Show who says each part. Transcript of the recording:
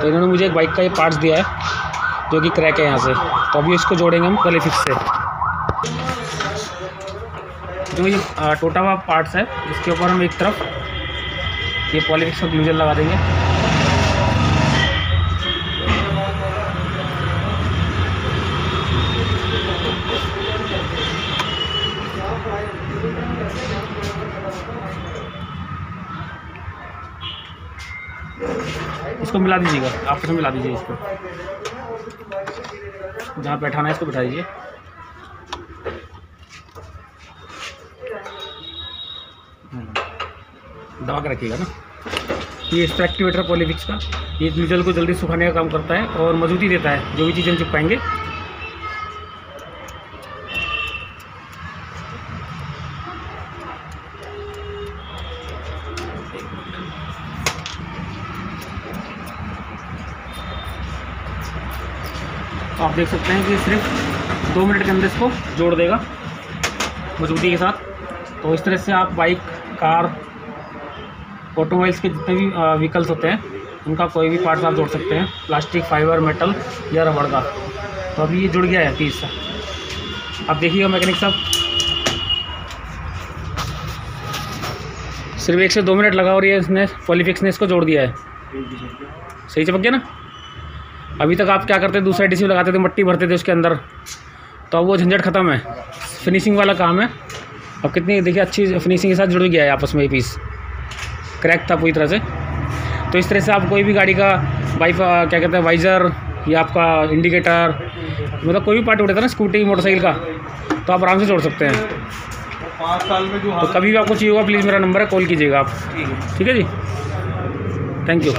Speaker 1: तो इन्होंने मुझे एक बाइक का ये पार्ट्स दिया है, जो कि क्रैक है यहाँ से। तो अभी इसको जोड़ेंगे हम पॉलीफिक्स से। जो ये टोटा हुआ पार्ट्स है, इसके ऊपर हम एक तरफ़ ये पॉलीफिक्स का ग्लूजर लगा देंगे। इसको मिला दीजिएगा। आपस में मिला दीजिए इसको। जहाँ बैठाना है इसको बैठा दीजिए हम्म। दबा के रखिएगा ना। ये इसका एक्टिवेटर पॉलीफिक्स का। ये डीजल को जल्दी सुखाने का काम करता है और मजबूती देता है। जो भी चीज़ें हम चिपकाएँगे आप देख सकते हैं कि सिर्फ़ दो मिनट के अंदर इसको जोड़ देगा मजबूती के साथ। तो इस तरह से आप बाइक, कार, ऑटोमोबाइल्स के जितने भी व्हीकल्स होते हैं, उनका कोई भी पार्ट्स आप जोड़ सकते हैं, प्लास्टिक, फाइबर, मेटल या रबड़ का। तो अभी ये जुड़ गया है पीस। आप देखिएगा मैकेनिक साहब। सिर्फ़ एक से दो मिनट लगा और ये इसने, पॉलीफिक्स ने इसको जोड़ दिया है। सही चपक गया ना? अभी तक आप क्या करते दूसरा एडिसिव लगाते थे मट्टी भरते थे उसके अंदर। तो अब वो झंझट ख़त्म है। फिनिशिंग वाला काम है। अब कितनी देखिए अच्छी फिनिशिंग के साथ जुड़ गया है आपस में ये पीस क्रैक था पूरी तरह से। तो इस तरह से आप कोई भी गाड़ी का वाइफ क्या कहते हैं वाइज़र या आपका इंडिकेटर मतलब कोई भी पार्ट उठे था ना स्कूटी मोटरसाइकिल का तो आप आराम से जोड़ सकते हैं।
Speaker 2: पाँच साल में जो
Speaker 1: तो कभी भी आपको चाहिए होगा प्लीज़ मेरा नंबर है कॉल कीजिएगा आप। ठीक है जी? Thank you